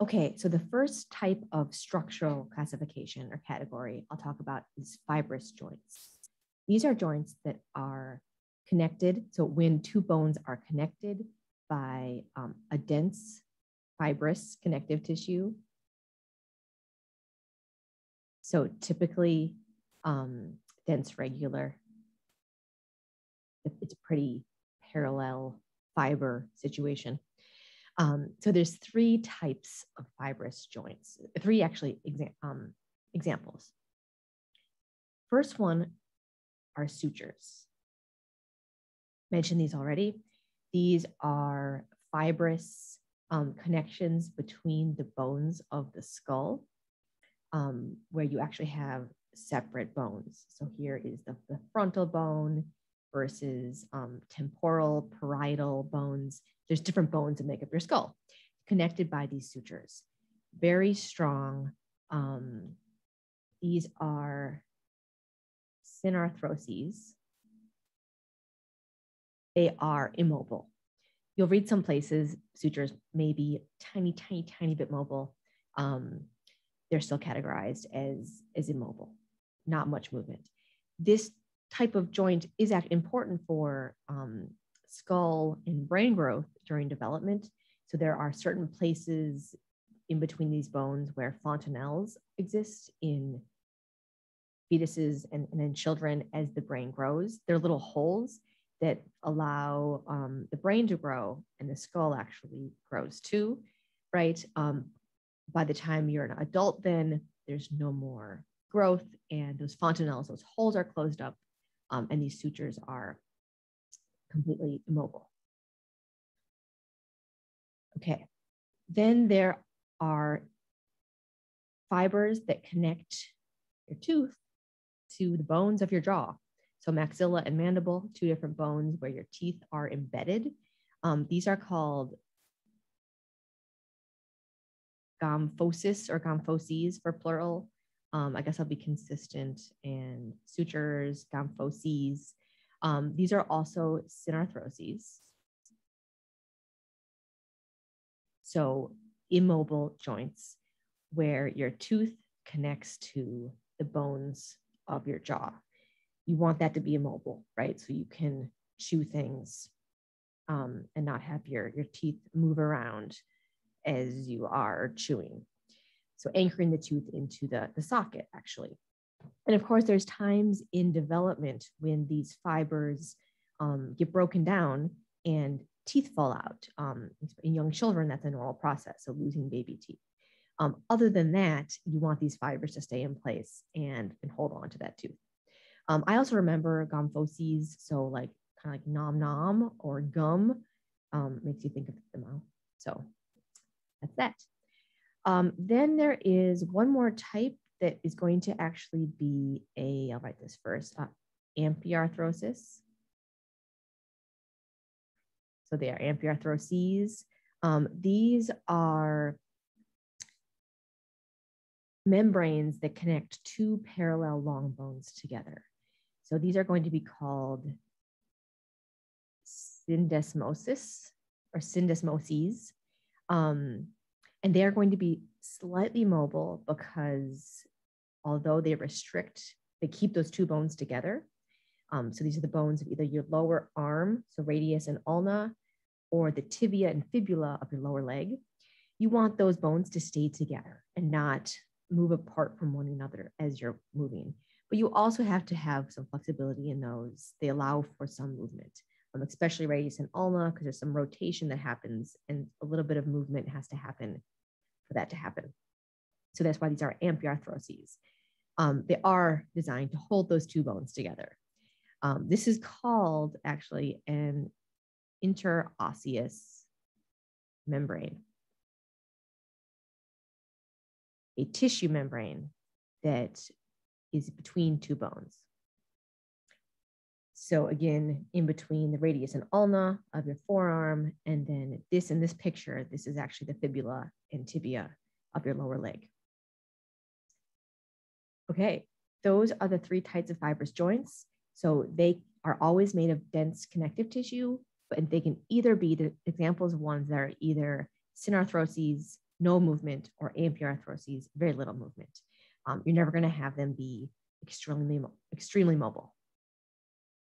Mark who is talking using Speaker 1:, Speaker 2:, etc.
Speaker 1: Okay, so the first type of structural classification or category I'll talk about is fibrous joints. These are joints that are connected. So when two bones are connected by um, a dense fibrous connective tissue. So typically um, dense regular, it's a pretty parallel fiber situation. Um, so there's three types of fibrous joints, three actually exa um, examples. First one are sutures. Mentioned these already. These are fibrous um, connections between the bones of the skull, um, where you actually have separate bones. So here is the, the frontal bone versus um, temporal, parietal bones. There's different bones that make up your skull, connected by these sutures. Very strong. Um, these are synarthroses. They are immobile. You'll read some places sutures may be tiny, tiny, tiny bit mobile. Um, they're still categorized as, as immobile, not much movement. This type of joint is important for um, skull and brain growth during development. So there are certain places in between these bones where fontanelles exist in fetuses and, and in children as the brain grows. They're little holes that allow um, the brain to grow and the skull actually grows too, right? Um, by the time you're an adult, then there's no more growth and those fontanelles, those holes are closed up um, and these sutures are completely immobile. Okay, then there are fibers that connect your tooth to the bones of your jaw. So maxilla and mandible, two different bones where your teeth are embedded. Um, these are called gomphosis or gomphoses for plural. Um, I guess I'll be consistent and sutures, gomphoses. Um, these are also synarthroses. So immobile joints where your tooth connects to the bones of your jaw. You want that to be immobile, right? So you can chew things um, and not have your, your teeth move around as you are chewing. So anchoring the tooth into the, the socket, actually. And of course, there's times in development when these fibers um, get broken down and teeth fall out. Um, in young children, that's a normal process, so losing baby teeth. Um, other than that, you want these fibers to stay in place and, and hold on to that tooth. Um, I also remember gomphoses, so like kind of like nom nom or gum um, makes you think of the mouth. So that's that. Um, then there is one more type that is going to actually be a, I'll write this first, uh, amphiarthrosis. So they are amphiarthroses. Um, these are membranes that connect two parallel long bones together. So these are going to be called syndesmosis or syndesmoses. Um, and they are going to be slightly mobile because although they restrict, they keep those two bones together. Um, so these are the bones of either your lower arm, so radius and ulna, or the tibia and fibula of your lower leg. You want those bones to stay together and not move apart from one another as you're moving. But you also have to have some flexibility in those. They allow for some movement, um, especially radius and ulna, because there's some rotation that happens and a little bit of movement has to happen for that to happen. So that's why these are amphiarthroses. Um, they are designed to hold those two bones together. Um, this is called actually an interosseous membrane, a tissue membrane that is between two bones. So again, in between the radius and ulna of your forearm, and then this in this picture, this is actually the fibula and tibia of your lower leg. Okay, those are the three types of fibrous joints. So they are always made of dense connective tissue, but they can either be the examples of ones that are either synarthroses no movement, or amphiarthroses, very little movement. Um, you're never going to have them be extremely extremely mobile.